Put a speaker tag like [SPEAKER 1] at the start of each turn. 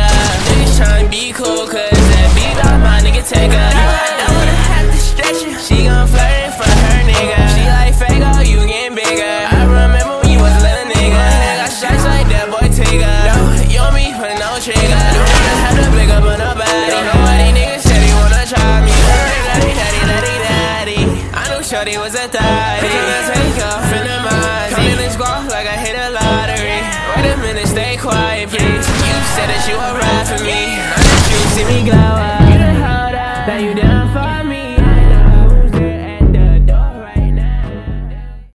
[SPEAKER 1] nigga. tryna be cool 'cause that bitch on my nigga take her. Don't wanna have to stretch. She gon' flirt for her nigga. She like, fake, oh, you getting bigger. I remember when you was a little nigga. I got like that boy Tigger. No, you on me for no trigger. Don't wanna have to pick up on nobody. Don't these niggas said they wanna try me. Daddy, daddy, daddy, daddy. I knew Shorty was a thotty. Pick up, take off, friend of mine. Come in the squad like I hit a lottery. Wait a minute, stay quiet. You said that you would right for me. You see me glow.